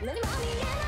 Living on the